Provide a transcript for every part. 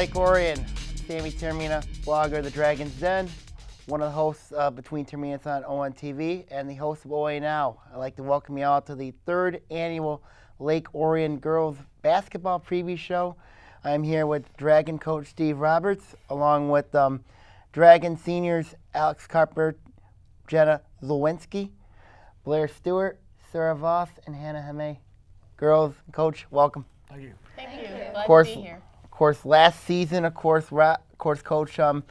Good evening, Lake Orion. Sammy Taormina, blogger, of The Dragon's Den, one of the hosts uh, between Taormina's on ON TV, and the host of OA Now. I'd like to welcome you all to the third annual Lake Orion Girls Basketball Preview Show. I'm here with Dragon coach Steve Roberts, along with um, Dragon seniors Alex Carper, Jenna Lewinsky, Blair Stewart, Sarah Voss, and Hannah Heme. Girls, coach, welcome. Thank you. Thank you. Of Glad course, to be here. of course, last season, of course, of course, coach. Um,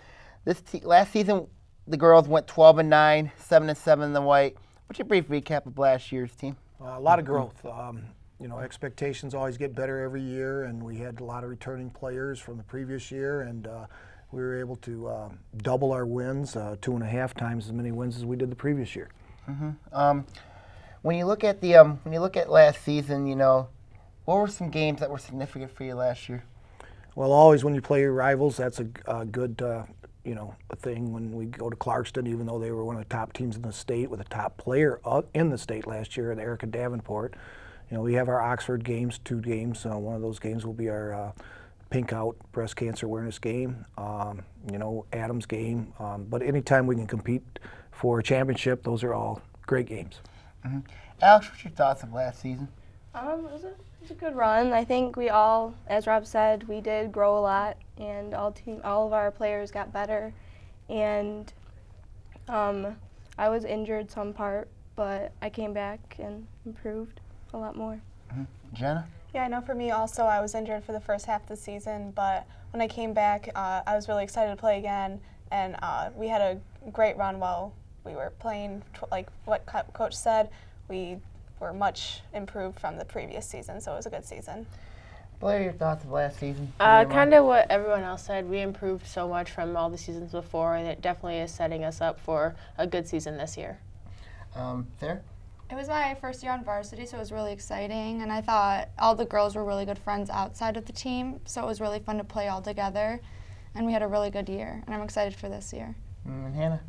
this te- last season, the girls went 12 and 9, 7 and 7 in the white. What's your brief recap of last year's team? Uh, a lot of growth. Um, you know, expectations always get better every year, and we had a lot of returning players from the previous year, and uh, we were able to uh, double our wins, uh, two and a half times as many wins as we did the previous year. Um, when you look at the um, when you look at last season, you know, what were some games that were significant for you last year? Well, always when you play your rivals, that's a, a good, uh, you know, a thing. When we go to Clarkston, even though they were one of the top teams in the state with a top player uh, in the state last year, and Erica Davenport, you know, we have our Oxford games, two games. Uh, one of those games will be our uh, Pink Out breast cancer awareness game. Um, you know, Adams game. Um, but anytime we can compete for a championship, those are all great games. Alex, what's your thoughts of last season? Um, it was, a, it was a good run. I think we all, as Rob said, we did grow a lot, and all team, all of our players got better. And um, I was injured some part, but I came back and improved a lot more. Jenna? Yeah, I know for me also, I was injured for the first half of the season, but when I came back, uh, I was really excited to play again, and uh, we had a great run while we were playing. Tw- like what co- coach said, we were much improved from the previous season, so it was a good season. What are your thoughts of last season? Uh, kind of what everyone else said. We improved so much from all the seasons before, and it definitely is setting us up for a good season this year. Um, Sarah? It was my first year on varsity, so it was really exciting. And I thought all the girls were really good friends outside of the team, so it was really fun to play all together. And we had a really good year, and I'm excited for this year. Mm, and Hannah?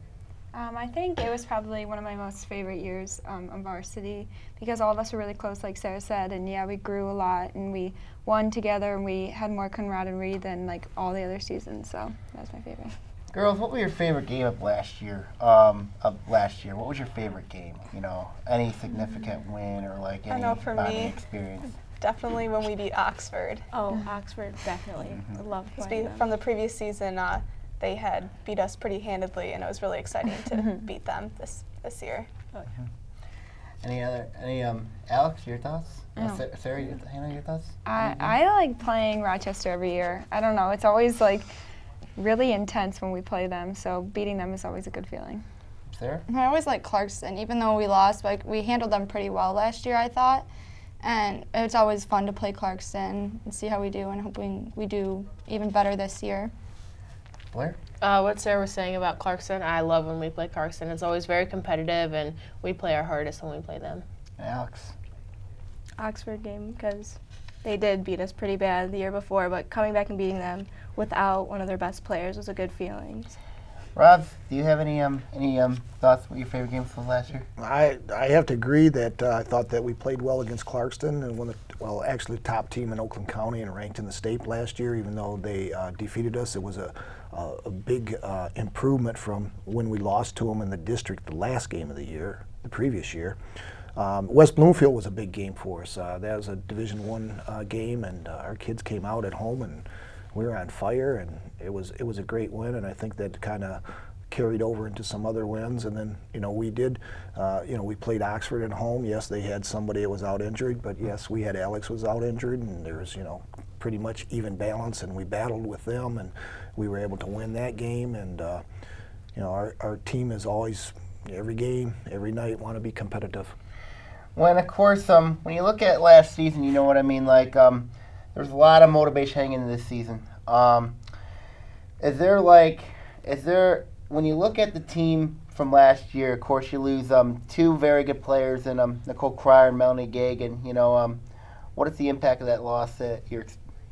Um, I think it was probably one of my most favorite years um, of varsity because all of us were really close, like Sarah said, and yeah, we grew a lot and we won together and we had more camaraderie than like all the other seasons. So that was my favorite. Girls, what was your favorite game of last year? Um, of last year, what was your favorite game? You know, any significant win or like I any know for me- experience? Definitely when we beat Oxford. Oh, Oxford, definitely. I love playing them. from the previous season, uh, they had beat us pretty handedly, and it was really exciting to beat them this this year. Any other? Any um? Alex, your thoughts? Uh, No. Sa- Sarah, your, Hannah, your thoughts? I, I like playing Rochester every year. I don't know, it's always like really intense when we play them, so beating them is always a good feeling. Sarah? I always like Clarkson, even though we lost, like we handled them pretty well last year, I thought. And it's always fun to play Clarkson and see how we do, and hoping we do even better this year. Blair? Uh, what Sarah was saying about Clarkson, I love when we play Clarkson. It's always very competitive, and we play our hardest when we play them. And Alex? Oxford game because they did beat us pretty bad the year before, but coming back and beating them without one of their best players was a good feeling. Rob, do you have any um any um thoughts what your favorite game was last year? I, I have to agree that uh, I thought that we played well against Clarkston and one of the, well actually the top team in Oakland County and ranked in the state last year. Even though they uh, defeated us, it was a a, a big uh, improvement from when we lost to them in the district the last game of the year, the previous year. Um, West Bloomfield was a big game for us. Uh, that was a Division One uh, game, and uh, our kids came out at home and we were on fire, and it was it was a great win. And I think that kind of carried over into some other wins. And then, you know, we did, uh, you know, we played Oxford at home. Yes, they had somebody that was out injured, but yes, we had Alex was out injured, and there was, you know, pretty much even balance. And we battled with them, and we were able to win that game. And, uh, you know, our, our team is always, every game, every night, want to be competitive. When of course um when you look at last season, you know what I mean. Like um, there's a lot of motivation hanging into this season. Um, is there like is there when you look at the team from last year? Of course, you lose um two very good players in um Nicole Cryer and Melanie Gagan. You know um, what is the impact of that loss that you're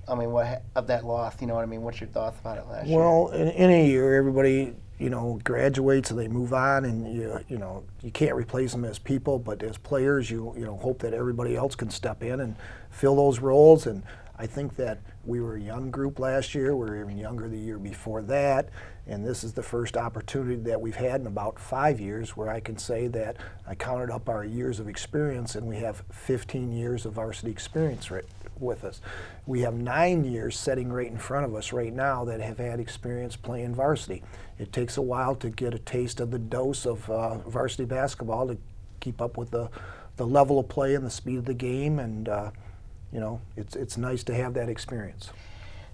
I mean, what of that loss? You know what I mean? What's your thoughts about it last year? Well, in, in a year, everybody you know graduates and they move on, and you you know you can't replace them as people, but as players, you you know hope that everybody else can step in and fill those roles. And I think that we were a young group last year. We were even younger the year before that. And this is the first opportunity that we've had in about five years where I can say that I counted up our years of experience and we have 15 years of varsity experience right with us. We have nine years sitting right in front of us right now that have had experience playing varsity. It takes a while to get a taste of the dose of uh, varsity basketball to keep up with the, the level of play and the speed of the game and uh, you know, it's it's nice to have that experience.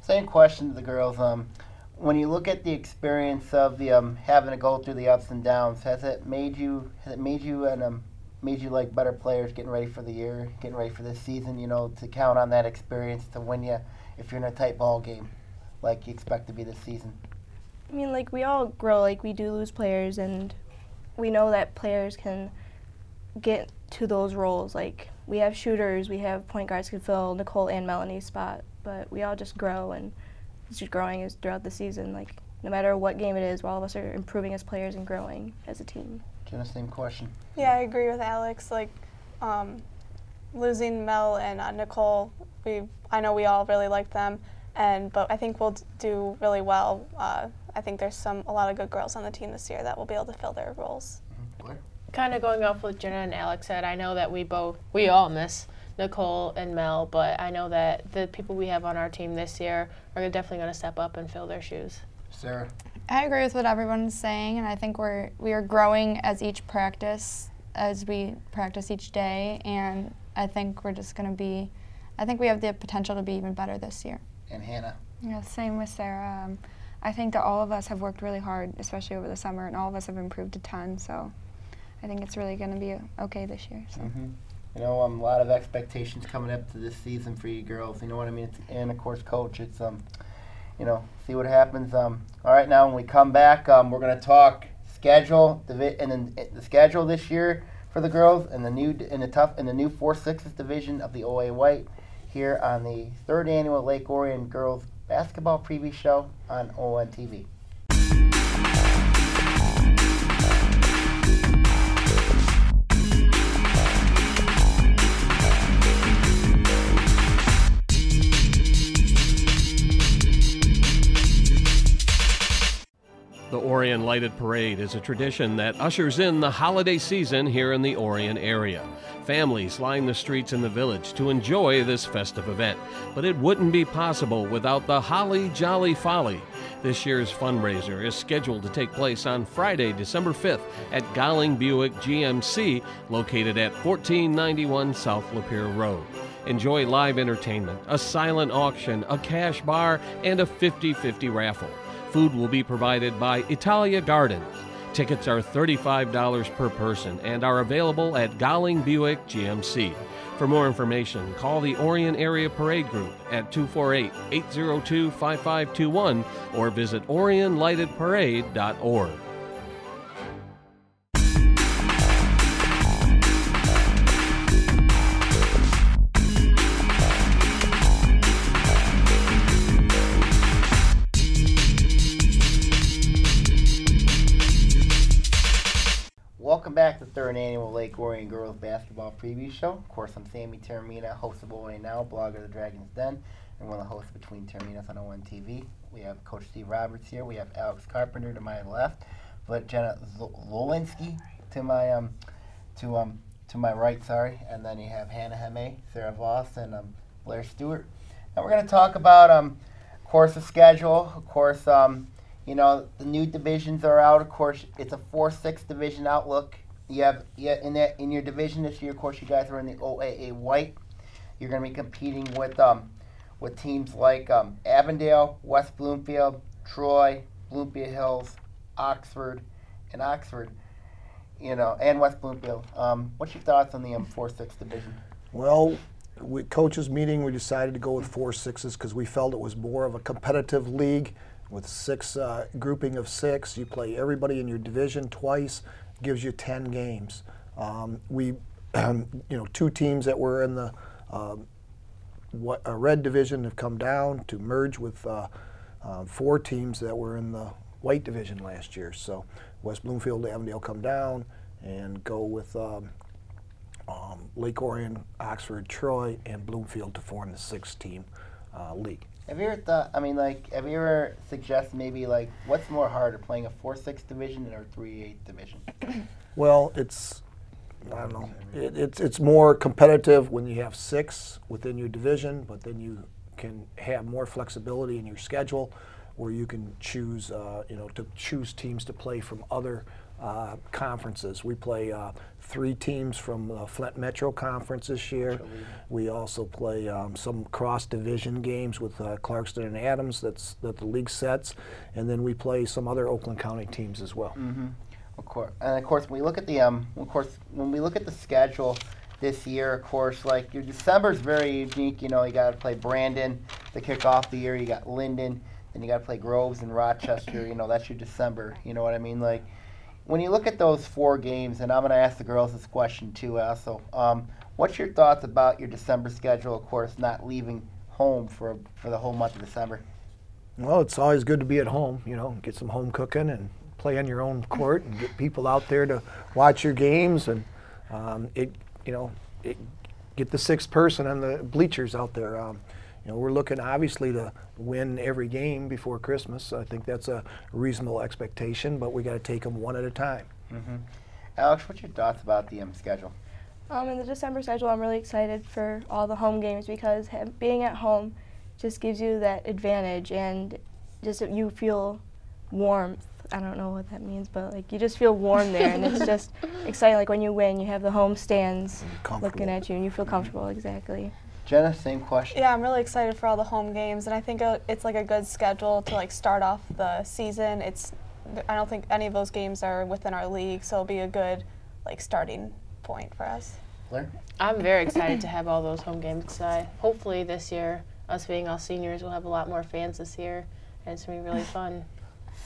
Same question to the girls. Um, when you look at the experience of the um, having to go through the ups and downs, has it made you has it made you and um, made you like better players getting ready for the year, getting ready for this season? You know, to count on that experience to win you if you're in a tight ball game, like you expect to be this season. I mean, like we all grow. Like we do lose players, and we know that players can get to those roles. Like we have shooters, we have point guards can fill Nicole and Melanie's spot, but we all just grow and it's just growing is throughout the season. Like no matter what game it is, all of us are improving as players and growing as a team. Jenna, same question. Yeah, I agree with Alex. Like um, losing Mel and uh, Nicole, we I know we all really like them, and but I think we'll do really well. Uh, I think there's some a lot of good girls on the team this year that will be able to fill their roles. Blair? Kind of going off what Jenna and Alex said, I know that we both, we all miss Nicole and Mel, but I know that the people we have on our team this year are definitely going to step up and fill their shoes. Sarah? I agree with what everyone's saying, and I think we're we are growing as each practice, as we practice each day, and I think we're just going to be. I think we have the potential to be even better this year. And Hannah? Yeah, same with Sarah. Um, I think that all of us have worked really hard, especially over the summer, and all of us have improved a ton. So I think it's really going to be okay this year. So. Mm-hmm. You know, um, a lot of expectations coming up to this season for you girls. You know what I mean? It's, and of course, coach. It's um, you know, see what happens. Um, all right, now when we come back, um, we're gonna talk schedule, divi- and then uh, the schedule this year for the girls, and the new in the tough in the new four sixes division of the OA White here on the third annual Lake Orion Girls Basketball Preview Show on ON TV. Orion Lighted Parade is a tradition that ushers in the holiday season here in the Orion area. Families line the streets in the village to enjoy this festive event, but it wouldn't be possible without the Holly Jolly Folly. This year's fundraiser is scheduled to take place on Friday, December 5th at Golling Buick GMC, located at 1491 South Lapeer Road. Enjoy live entertainment, a silent auction, a cash bar, and a 50 50 raffle. Food will be provided by Italia Gardens. Tickets are $35 per person and are available at Golling Buick GMC. For more information, call the Orion Area Parade Group at 248 802 5521 or visit OrionLightedParade.org. Orion Girls Basketball Preview Show. Of course, I'm Sammy Taormina, host of OA Now, blogger of the Dragon's Den, and one of the hosts between Taorminas on ON TV. We have Coach Steve Roberts here. We have Alex Carpenter to my left, but Jenna Lolinski to my um to um to my right. Sorry, and then you have Hannah Heme, Sarah Voss, and um, Blair Stewart. And we're going to talk about um, of course the schedule. Of course, um, you know the new divisions are out. Of course, it's a four-six division outlook. You have yeah in that in your division this year. Of course, you guys are in the OAA White. You're going to be competing with um, with teams like um, Avondale, West Bloomfield, Troy, Bloomfield Hills, Oxford, and Oxford. You know, and West Bloomfield. Um, what's your thoughts on the um, four-six division? Well, we, coaches meeting, we decided to go with four sixes because we felt it was more of a competitive league with six uh, grouping of six. You play everybody in your division twice, gives you ten games. Um, we, you know, two teams that were in the um, what a red division have come down to merge with uh, uh, four teams that were in the white division last year. So West Bloomfield, Avondale come down and go with um, um, Lake Orion, Oxford, Troy, and Bloomfield to form the sixth team uh, league. Have you ever thought? I mean, like, have you ever suggested maybe like what's more harder, playing a four-six division or three-eight division? Well, it's I don't know. It, it's it's more competitive when you have six within your division, but then you can have more flexibility in your schedule, where you can choose uh, you know to choose teams to play from other uh, conferences. We play uh, three teams from the Flint Metro Conference this year. We also play um, some cross division games with uh, Clarkston and Adams. That's that the league sets, and then we play some other Oakland County teams as well. Of course, and of course, when we look at the um, of course, when we look at the schedule this year, of course, like your December is very unique. You know, you got to play Brandon to kick off the year. You got Linden, then you got to play Groves and Rochester. You know, that's your December. You know what I mean? Like when you look at those four games, and I'm going to ask the girls this question too. Also, um, what's your thoughts about your December schedule? Of course, not leaving home for for the whole month of December. Well, it's always good to be at home, you know, get some home cooking and play on your own court and get people out there to watch your games and um, it, you know, it, get the sixth person on the bleachers out there. Um, you know, we're looking obviously to win every game before Christmas. I think that's a reasonable expectation, but we got to take them one at a time. Alex, what's your thoughts about the um, schedule? Um, in the December schedule, I'm really excited for all the home games because ha- being at home just gives you that advantage and just you feel warmth. I don't know what that means, but like you just feel warm there, and it's just exciting. Like when you win, you have the home stands looking at you, and you feel comfortable. Exactly. Jenna, same question. Yeah, I'm really excited for all the home games, and I think uh, it's like a good schedule to like start off the season. It's I don't think any of those games are within our league, so it'll be a good like starting point for us. Blair? I'm very excited to have all those home games because I hopefully this year, us being all seniors, we'll have a lot more fans this year, and it's gonna be really fun.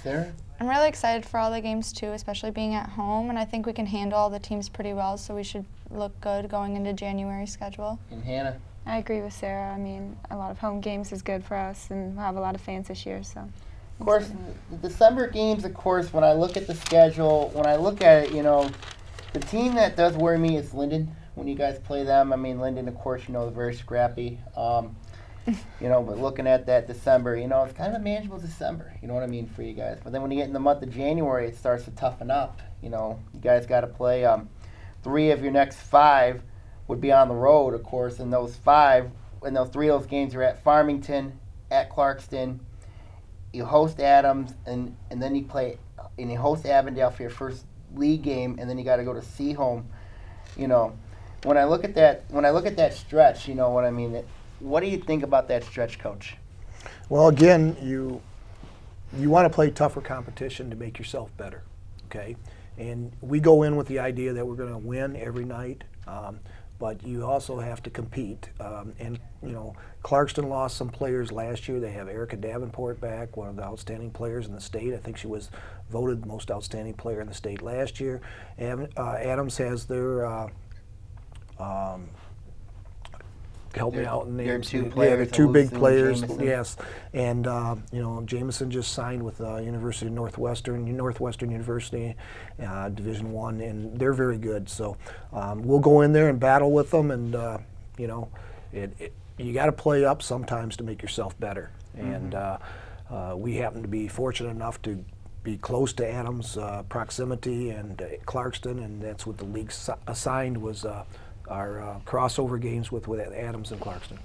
Sarah? I'm really excited for all the games too, especially being at home, and I think we can handle all the teams pretty well, so we should look good going into January schedule. And Hannah? I agree with Sarah. I mean, a lot of home games is good for us, and we'll have a lot of fans this year. So, Of course, the December games, of course, when I look at the schedule, when I look at it, you know, the team that does worry me is Linden. When you guys play them, I mean, Linden, of course, you know, is very scrappy. Um, you know, but looking at that December, you know, it's kind of a manageable December. You know what I mean for you guys. But then when you get in the month of January, it starts to toughen up. You know, you guys got to play um, three of your next five would be on the road, of course, and those five, and those three of those games are at Farmington, at Clarkston, you host Adams, and, and then you play, and you host Avondale for your first league game, and then you got to go to Seaholm. You know, when I look at that, when I look at that stretch, you know what I mean. It, what do you think about that stretch, Coach? Well, again, you you want to play tougher competition to make yourself better, okay? And we go in with the idea that we're going to win every night, um, but you also have to compete. Um, and you know, Clarkston lost some players last year. They have Erica Davenport back, one of the outstanding players in the state. I think she was voted most outstanding player in the state last year. Av- uh, Adams has their uh, um, help me Their- out in their names. two yeah, players, the two big and players. Jameson. Yes, and uh, you know Jameson just signed with uh, University of Northwestern, Northwestern University, uh, Division One, and they're very good. So um, we'll go in there and battle with them, and uh, you know, it, it, you got to play up sometimes to make yourself better. And uh, uh, we happen to be fortunate enough to be close to Adams uh, proximity and uh, Clarkston, and that's what the league si- assigned was uh, our uh, crossover games with, with Adams and Clarkston.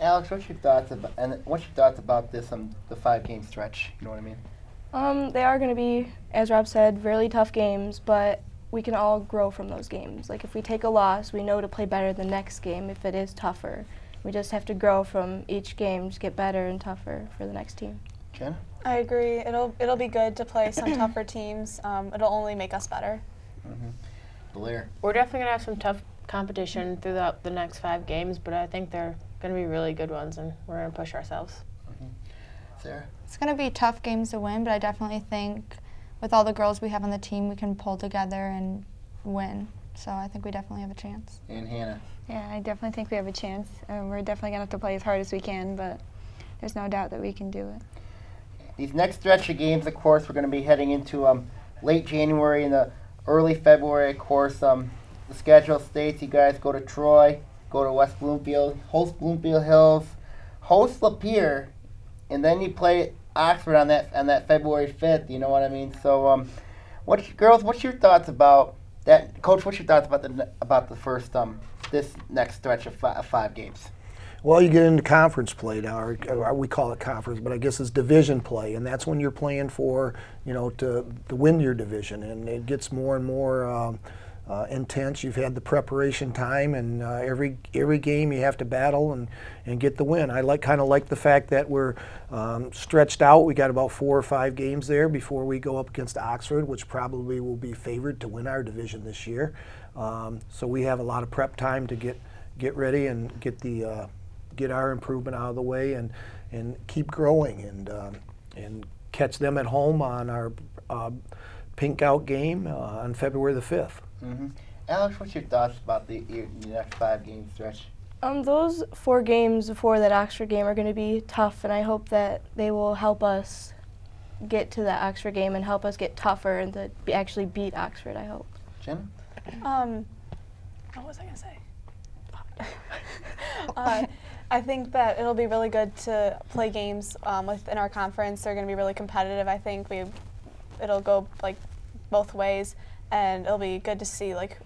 Alex, what's your thoughts about and what's your thoughts about this um the five game stretch? You know what I mean? Um, they are going to be, as Rob said, really tough games, but we can all grow from those games. Like if we take a loss, we know to play better the next game if it is tougher. We just have to grow from each game, just get better and tougher for the next team. Jenna? I agree. It'll it'll be good to play some tougher teams. Um, it'll only make us better. Mm -hmm. Blair? We're definitely gonna have some tough competition throughout the next five games, but I think they're gonna be really good ones, and we're gonna push ourselves. Sarah? It's going to be tough games to win, but I definitely think with all the girls we have on the team, we can pull together and win. So I think we definitely have a chance. And Hannah? yeah, I definitely think we have a chance. Uh, we're definitely gonna have to play as hard as we can, but there's no doubt that we can do it. These next stretch of games, of course, we're going to be heading into um, late January and the early February. Of course, um, the schedule states you guys go to Troy, go to West Bloomfield, host Bloomfield Hills, host Lapeer, and then you play Oxford on that on that February fifth. You know what I mean? So, um, what girls? What's your thoughts about that, Coach? What's your thoughts about the about the first um this next stretch of, fi- of five games? Well, you get into conference play now, or, or we call it conference, but I guess it's division play, and that's when you're playing for, you know, to, to win your division, and it gets more and more um, uh, intense. You've had the preparation time, and uh, every every game you have to battle and, and get the win. I like kind of like the fact that we're um, stretched out. We got about four or five games there before we go up against Oxford, which probably will be favored to win our division this year. Um, so we have a lot of prep time to get get ready and get the uh, get our improvement out of the way and and keep growing and um, and catch them at home on our uh, pink out game uh, on February the fifth. Mm-hmm. Alex, what's your thoughts about the, your, your next five game stretch? Um, those four games before that Oxford game are going to be tough, and I hope that they will help us get to that Oxford game and help us get tougher and to be, actually beat Oxford. I hope. Jenna? Um, what was I gonna say? uh, I think that it'll be really good to play games um, within our conference. They're gonna be really competitive. I think we, it'll go like both ways, and it'll be good to see like,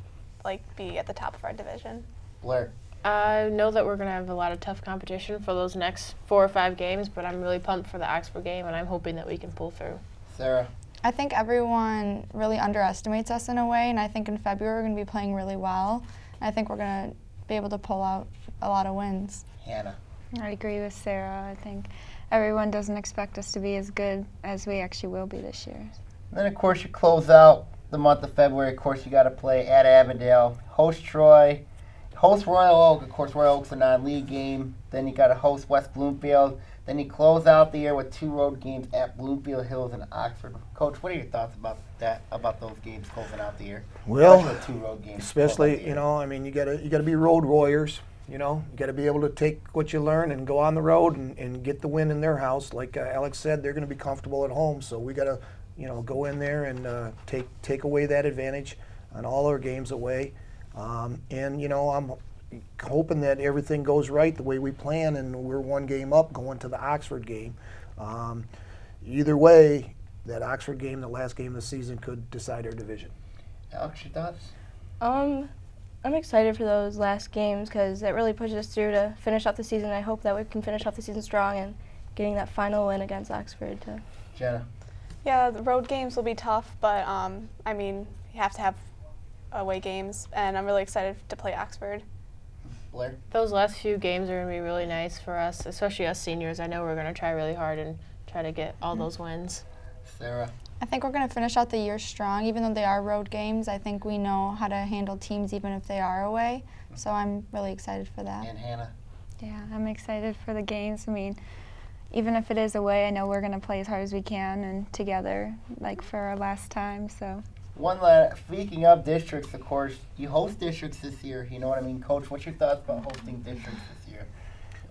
like be at the top of our division. Blair? I know that we're going to have a lot of tough competition for those next four or five games, but I'm really pumped for the Oxford game, and I'm hoping that we can pull through. Sarah? I think everyone really underestimates us in a way, and I think in February we're going to be playing really well. I think we're going to be able to pull out a lot of wins. Hannah? I agree with Sarah. I think everyone doesn't expect us to be as good as we actually will be this year. And then, of course, you close out the month of February. Of course, you got to play at Avondale, host Troy, host Royal Oak. Of course, Royal Oak's a non-league game. Then you got to host West Bloomfield. Then you close out the year with two road games at Bloomfield Hills and Oxford. Coach, what are your thoughts about that? About those games closing out the year? Well, Especially two road games. to close out the Especially, you know, I mean, you gotta you gotta be road warriors. You know, you gotta be able to take what you learn and go on the road and, and get the win in their house. Like uh, Alex said, they're gonna be comfortable at home, so we gotta, you know, go in there and uh, take take away that advantage on all our games away. Um, and you know, I'm hoping that everything goes right the way we plan, and we're one game up going to the Oxford game. Um, either way, that Oxford game, the last game of the season, could decide our division. Alex, your thoughts? Um, I'm excited for those last games because it really pushes us through to finish off the season. I hope that we can finish off the season strong and getting that final win against Oxford to Jenna? Yeah, the road games will be tough, but um, I mean, you have to have away games, and I'm really excited to play Oxford. Blair? Those last few games are going to be really nice for us, especially us seniors. I know we're going to try really hard and try to get all those wins. Sarah? I think we're going to finish out the year strong, even though they are road games. I think we know how to handle teams even if they are away. So I'm really excited for that. And Hannah? Yeah, I'm excited for the games. I mean, even if it is away, I know we're going to play as hard as we can and together, like for our last time. So One last, speaking of districts, of course, you host districts this year. You know what I mean, Coach? What's your thoughts about hosting districts this year?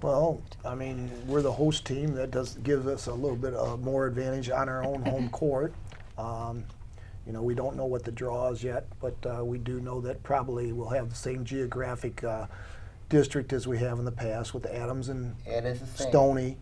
Well, I mean, we're the host team. That does gives us a little bit of more advantage on our own home court. Um, you know, we don't know what the draw is yet, but uh, we do know that probably we'll have the same geographic uh, district as we have in the past with Adams and It is the same. Stoney,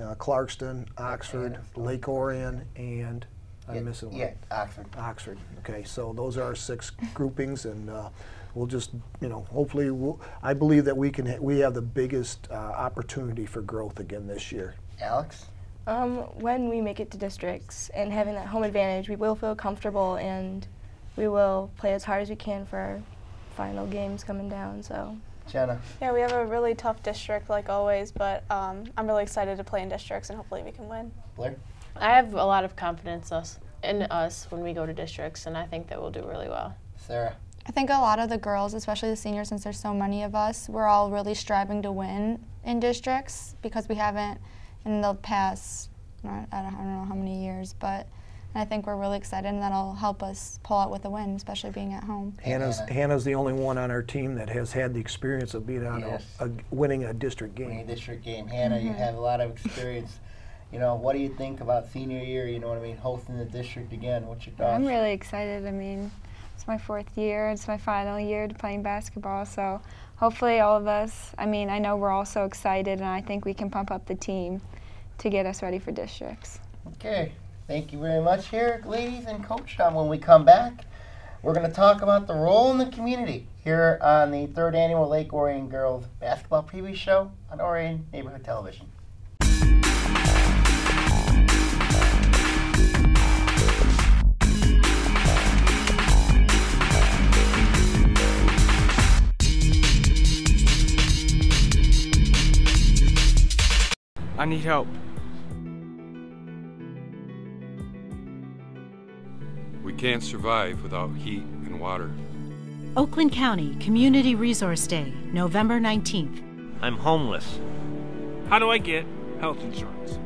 uh, Clarkston, Oxford, Lake Orion, and I'm Yeah, missing one. Yeah, Oxford. Oxford. Okay, so those are our six groupings, and uh, we'll just, you know, hopefully, we'll, I believe that we can, ha- we have the biggest uh, opportunity for growth again this year. Alex? Um, when we make it to districts and having that home advantage, we will feel comfortable and we will play as hard as we can for our final games coming down. So Jenna? Yeah, we have a really tough district like always, but um, I'm really excited to play in districts, and hopefully we can win. Blair? I have a lot of confidence us in us when we go to districts, and I think that we'll do really well. Sarah? I think a lot of the girls, especially the seniors, since there's so many of us, we're all really striving to win in districts because we haven't in the past, I don't I don't know how many years, but I think we're really excited and that'll help us pull out with a win, especially being at home. Hannah's, Hannah. Hannah's the only one on our team that has had the experience of being on Yes. a, a, winning a district Winning a game. district game. Hannah, Mm-hmm. you have a lot of experience. You know, what do you think about senior year? You know what I mean? Hosting the district again. What's your thoughts? I'm really excited. I mean, it's my fourth year. It's my final year to playing basketball, so hopefully all of us, I mean, I know we're all so excited and I think we can pump up the team to get us ready for districts. Okay, thank you very much here, ladies and Coach. Um, when we come back, we're going to talk about the role in the community here on the third annual Lake Orion Girls Basketball Preview Show on Orion Neighborhood Television. I need help. Can't survive without heat and water. Oakland County Community Resource Day, November 19th. I'm homeless. How do I get health insurance?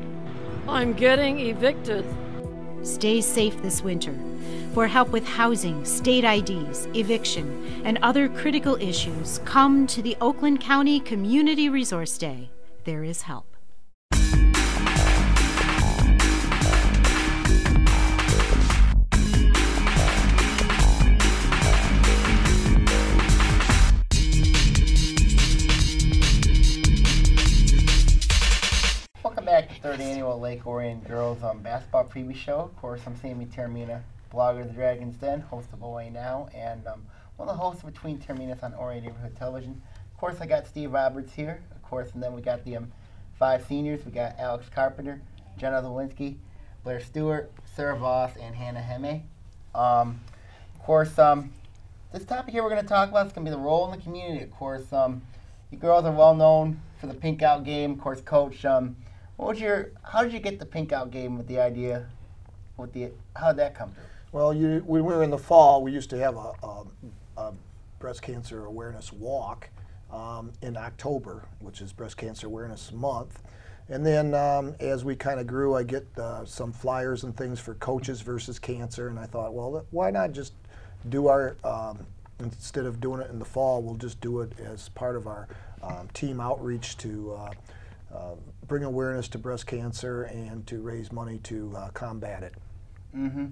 I'm getting evicted. Stay safe this winter. For help with housing, state IDs, eviction, and other critical issues, come to the Oakland County Community Resource Day. There is help. Third annual Lake Orion Girls um, Basketball Preview Show. Of course, I'm Sammy Taormina, blogger of the Dragons Den, host of OA Now, and um, one of the hosts between Taorminas on Orion Neighborhood Television. Of course, I got Steve Roberts here, of course, and then we got the um, five seniors. We got Alex Carpenter, Jenna Lewinsky, Blair Stewart, Sarah Voss, and Hannah Hemme. Um, of course, um, this topic here we're going to talk about is going to be the role in the community. Of course, um, you girls are well known for the pink out game. Of course, coach. Um, what was your? How did you get the pink out game with the idea? With the how did that come through? Well, you, when we were in the fall, we used to have a, a, a breast cancer awareness walk um, in October, which is Breast Cancer Awareness Month. And then um, as we kind of grew, I get uh, some flyers and things for coaches versus cancer, and I thought, well, why not just do our um, instead of doing it in the fall, we'll just do it as part of our um, team outreach to uh, uh, bring awareness to breast cancer and to raise money to uh, combat it. Mm-hmm.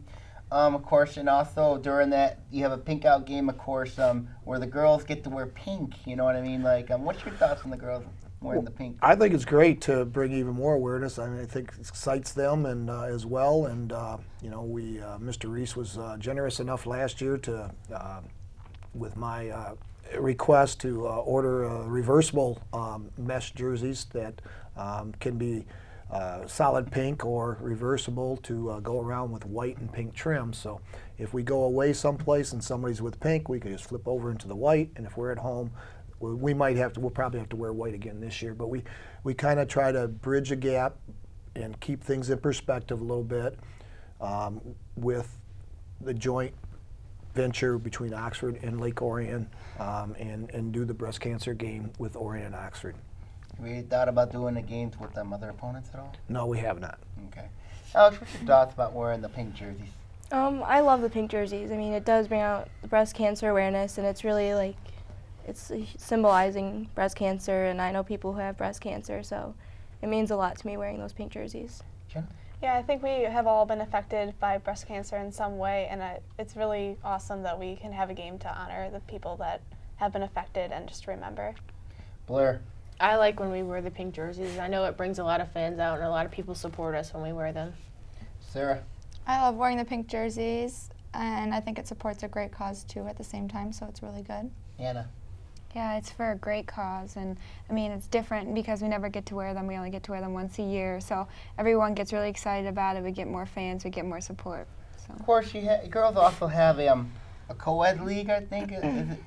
Um, of course, and also during that, you have a pink out game, of course, um, where the girls get to wear pink. You know what I mean? Like, um, what's your thoughts on the girls wearing the pink? I think it's great to bring even more awareness. I mean, I think it excites them and uh, as well. And uh, you know, we uh, Mr. Reese was uh, generous enough last year to, uh, with my uh, request to order reversible um, mesh jerseys that um, can be uh, solid pink or reversible to uh, go around with white and pink trim. So if we go away someplace and somebody's with pink, we can just flip over into the white. And if we're at home, we, we might have to, we'll probably have to wear white again this year. But we, we kind of try to bridge a gap and keep things in perspective a little bit um, with the joint venture between Oxford and Lake Orion um, and, and do the breast cancer game with Orion and Oxford. Have you thought about doing the games with them other opponents at all? No, we have not. Okay. Alex, what's your thoughts about wearing the pink jerseys? Um, I love the pink jerseys. I mean, it does bring out breast cancer awareness, and it's really like, it's symbolizing breast cancer, and I know people who have breast cancer, so it means a lot to me wearing those pink jerseys. Jen? Yeah, I think we have all been affected by breast cancer in some way, and it's really awesome that we can have a game to honor the people that have been affected and just remember. Blair? I like when we wear the pink jerseys. I know it brings a lot of fans out, and a lot of people support us when we wear them. Sarah? I love wearing the pink jerseys, and I think it supports a great cause too at the same time, so it's really good. Anna? Yeah, it's for a great cause, and I mean, it's different because we never get to wear them. We only get to wear them once a year, so everyone gets really excited about it. We get more fans, we get more support. So. Of course, you girls also have um, a co-ed league, I think,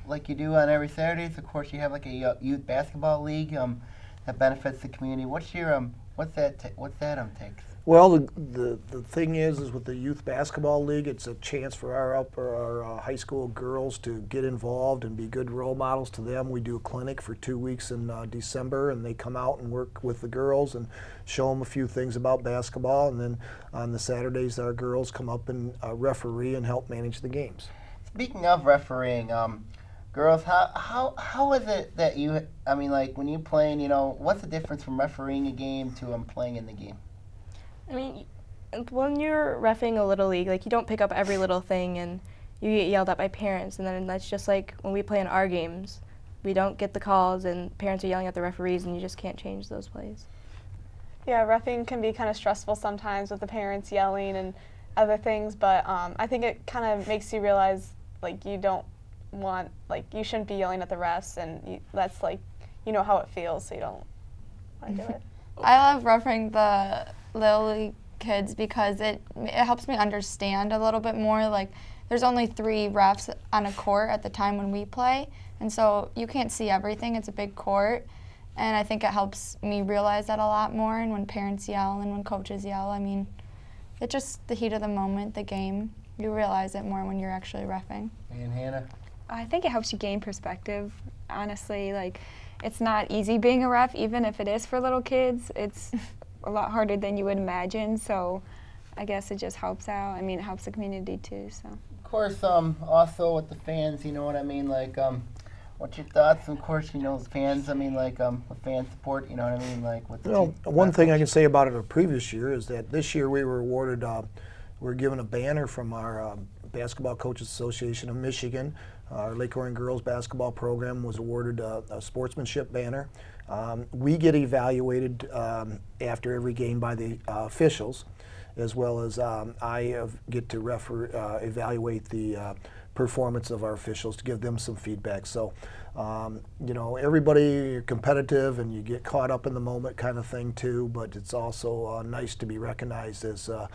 like you do on every Saturdays? Of course, you have like a youth basketball league um, that benefits the community. What's your um, what's that? what's that um takes? Well, the, the the thing is, is with the youth basketball league, it's a chance for our upper our uh, high school girls to get involved and be good role models to them. We do a clinic for two weeks in uh, December, and they come out and work with the girls and show them a few things about basketball. And then on the Saturdays, our girls come up and uh, referee and help manage the games. Speaking of refereeing, um, girls, how how how is it that you? I mean, like when you're playing, you know, what's the difference from refereeing a game to um, playing in the game? I mean, when you're refing a little league, like you don't pick up every little thing, and you get yelled at by parents, and then that's just like when we play in our games. we don't get the calls and parents are yelling at the referees and you just can't change those plays. Yeah, roughing can be kind of stressful sometimes with the parents yelling and other things, but um, I think it kind of makes you realize like you don't want like you shouldn't be yelling at the refs, and you, that's like you know how it feels, so you don't want to do it. I love refereeing the little league kids because it it helps me understand a little bit more. Like, there's only three refs on a court at the time when we play, and so you can't see everything. It's a big court, and I think it helps me realize that a lot more. And when parents yell and when coaches yell, I mean, it's just the heat of the moment, the game. You realize it more when you're actually refing. And Hannah. I think it helps you gain perspective. Honestly, like it's not easy being a ref, even if it is for little kids. It's a lot harder than you would imagine. So I guess it just helps out. I mean, it helps the community too. So. Of course, um, also with the fans, you know what I mean. Like, um, what's your thoughts? Of course, you know, the fans. I mean, like, um, with fan support. You know what I mean. Like, with the Well, team- one thing I can say about it a previous year is that this year we were awarded, uh, we were given a banner from our um, Basketball Coaches Association of Michigan. Our Lake Orion girls basketball program was awarded a, a sportsmanship banner. Um, we get evaluated um, after every game by the uh, officials, as well as um, I uh, get to refer, uh, evaluate the uh, performance of our officials to give them some feedback. So, um, you know, everybody you're competitive and you get caught up in the moment kind of thing too. But it's also uh, nice to be recognized as uh,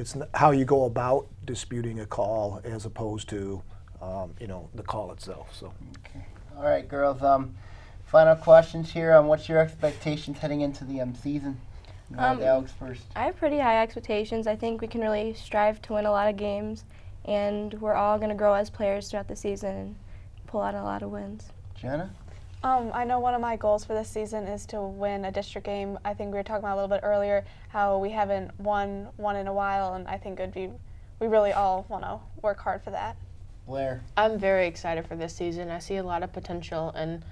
it's how you go about disputing a call as opposed to, um, you know, the call itself. So. Okay. All right, girls. Um, final questions here. Um, what's your expectations heading into the um, season? Go Um, Alex first. I have pretty high expectations. I think we can really strive to win a lot of games, and we're all going to grow as players throughout the season and pull out a lot of wins. Jenna. Um, I know one of my goals for this season is to win a district game. I think we were talking about a little bit earlier how we haven't won one in a while, and I think it'd be we really all want to work hard for that. Blair. I'm very excited for this season. I see a lot of potential in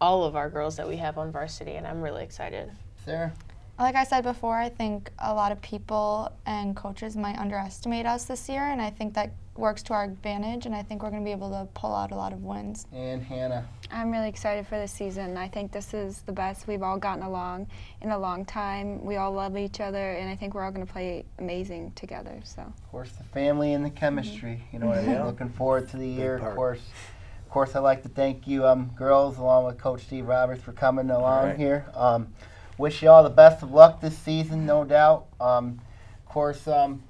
all of our girls that we have on varsity, and I'm really excited. Sarah. Like I said before, I think a lot of people and coaches might underestimate us this year, and I think that works to our advantage, and I think we're going to be able to pull out a lot of wins. And Hannah. I'm really excited for this season. I think this is the best we've all gotten along in a long time. We all love each other, and I think we're all going to play amazing together. So. Of course, the family and the chemistry. You know what I mean. Looking forward to the year. Of course. Of course, I'd like to thank you, um, girls, along with Coach Steve Roberts, for coming along right. here. Um, wish you all the best of luck this season, no doubt. Um, of course, um,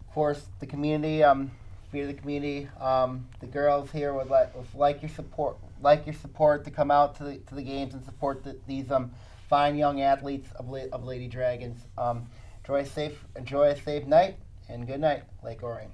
of course, the community, um, fear the community. Um, the girls here would like would like your support, like your support to come out to the to the games and support the, these um fine young athletes of, La- of Lady Dragons. Um, enjoy a safe enjoy a safe night and good night, Lake Orion.